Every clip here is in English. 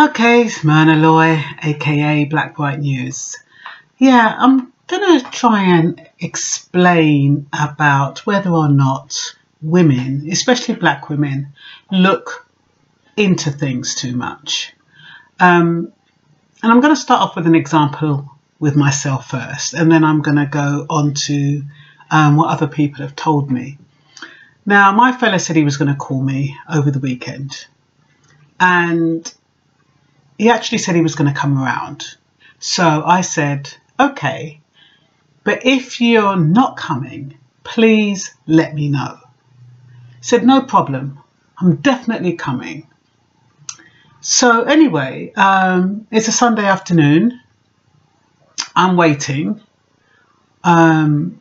Okay, it's Myrna Loy, aka Blackbright News. Yeah, I'm going to try and explain about whether or not women, especially black women, look into things too much. Um, and I'm going to start off with an example with myself first, and then I'm going to go on to um, what other people have told me. Now, my fella said he was going to call me over the weekend, and he actually said he was going to come around. So I said, okay, but if you're not coming, please let me know. He said, no problem. I'm definitely coming. So anyway, um, it's a Sunday afternoon. I'm waiting. Um,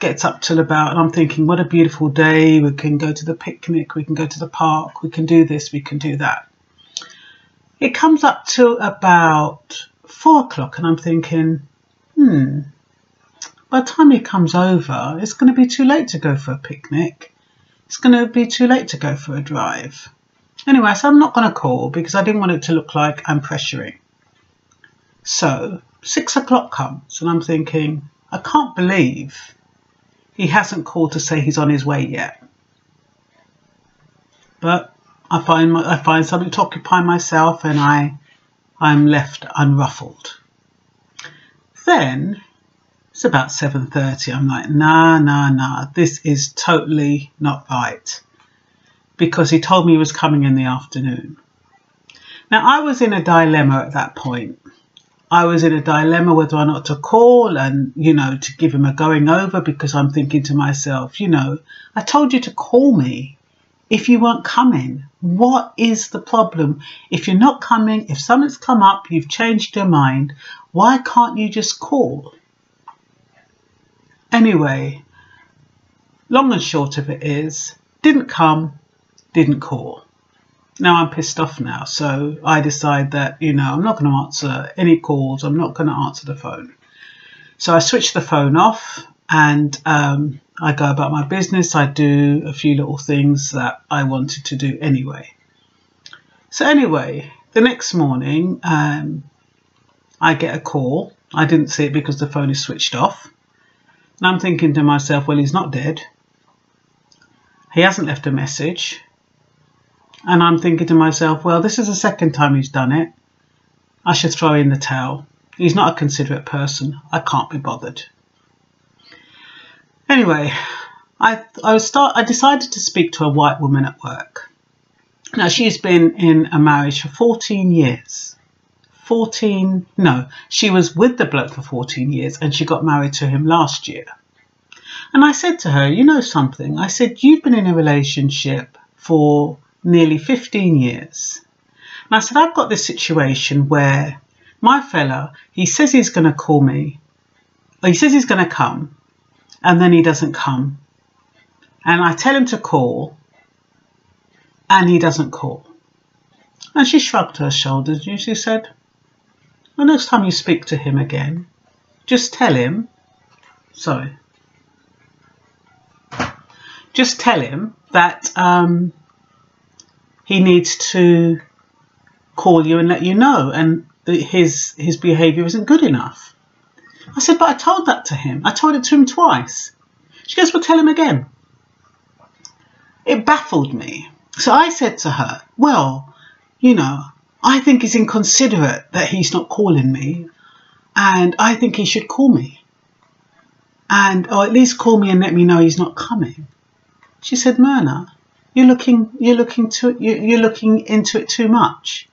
gets up till about, and I'm thinking, what a beautiful day. We can go to the picnic. We can go to the park. We can do this. We can do that. It comes up to about four o'clock and I'm thinking, hmm, by the time he comes over, it's going to be too late to go for a picnic. It's going to be too late to go for a drive. Anyway, so I'm not going to call because I didn't want it to look like I'm pressuring. So six o'clock comes and I'm thinking, I can't believe he hasn't called to say he's on his way yet. But I find I find something to occupy myself, and I I'm left unruffled. Then it's about 7:30. I'm like, nah, nah, nah. This is totally not right, because he told me he was coming in the afternoon. Now I was in a dilemma at that point. I was in a dilemma whether or not to call and, you know, to give him a going over because I'm thinking to myself, you know, I told you to call me if you weren't coming. What is the problem? If you're not coming, if something's come up, you've changed your mind, why can't you just call? Anyway, long and short of it is, didn't come, didn't call. Now I'm pissed off now, so I decide that, you know, I'm not going to answer any calls, I'm not going to answer the phone. So I switch the phone off and um, I go about my business. I do a few little things that I wanted to do anyway. So anyway, the next morning, um, I get a call. I didn't see it because the phone is switched off. And I'm thinking to myself, well, he's not dead. He hasn't left a message. And I'm thinking to myself, well, this is the second time he's done it. I should throw in the towel. He's not a considerate person. I can't be bothered. Anyway, I I start I decided to speak to a white woman at work. Now she's been in a marriage for 14 years. 14 no, she was with the bloke for 14 years and she got married to him last year. And I said to her, you know something? I said you've been in a relationship for nearly 15 years. And I said I've got this situation where my fella, he says he's going to call me. He says he's going to come and then he doesn't come. And I tell him to call and he doesn't call. And she shrugged her shoulders and she said, The next time you speak to him again, just tell him, sorry, just tell him that um, he needs to call you and let you know and his his behaviour isn't good enough. I said, but I told that to him. I told it to him twice. She goes, well, tell him again. It baffled me. So I said to her, well, you know, I think it's inconsiderate that he's not calling me. And I think he should call me. And, or at least call me and let me know he's not coming. She said, Myrna, you're looking, you're looking to, you're looking into it too much.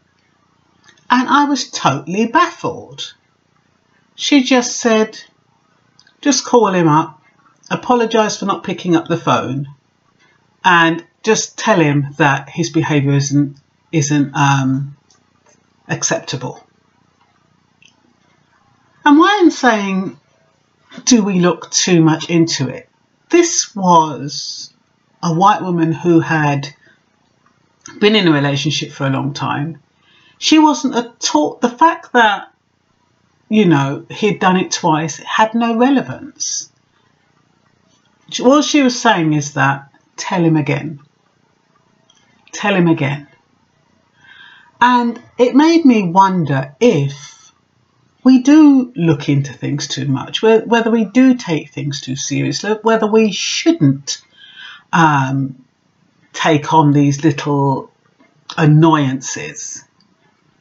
And I was totally baffled. She just said, just call him up, apologise for not picking up the phone, and just tell him that his behaviour isn't isn't um, acceptable. And why I'm saying, do we look too much into it? This was a white woman who had been in a relationship for a long time. She wasn't at all, the fact that you know, he'd done it twice, it had no relevance. All she was saying is that, tell him again. Tell him again. And it made me wonder if we do look into things too much, whether we do take things too seriously, whether we shouldn't um, take on these little annoyances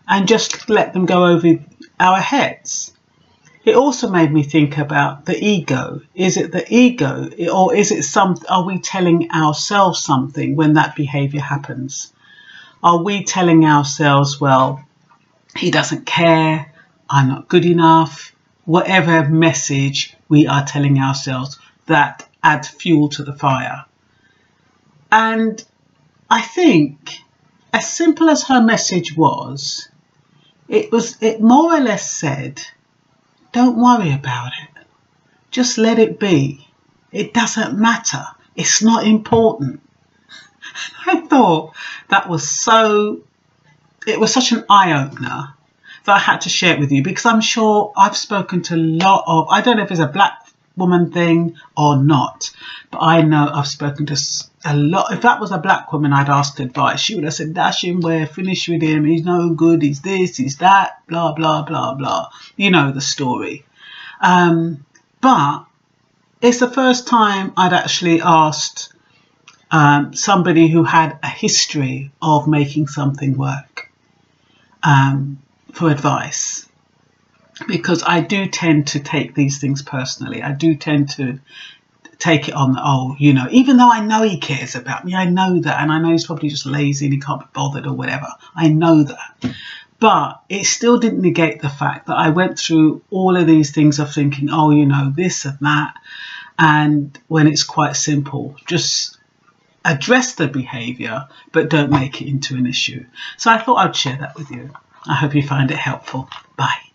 and just let them go over our heads. It also made me think about the ego. Is it the ego, or is it some? Are we telling ourselves something when that behaviour happens? Are we telling ourselves, well, he doesn't care, I'm not good enough, whatever message we are telling ourselves that adds fuel to the fire? And I think, as simple as her message was, it was it more or less said, don't worry about it. Just let it be. It doesn't matter. It's not important. I thought that was so, it was such an eye opener that I had to share it with you because I'm sure I've spoken to a lot of, I don't know if it's a black woman thing or not, but I know I've spoken to a lot. If that was a black woman, I'd asked advice. She would have said, dash him where, finish with him, he's no good, he's this, he's that, blah, blah, blah, blah. You know the story. Um, but it's the first time I'd actually asked um, somebody who had a history of making something work um, for advice. Because I do tend to take these things personally. I do tend to take it on, the oh, you know, even though I know he cares about me, I know that, and I know he's probably just lazy and he can't be bothered or whatever. I know that. But it still didn't negate the fact that I went through all of these things of thinking, oh, you know, this and that. And when it's quite simple, just address the behavior, but don't make it into an issue. So I thought I'd share that with you. I hope you find it helpful. Bye.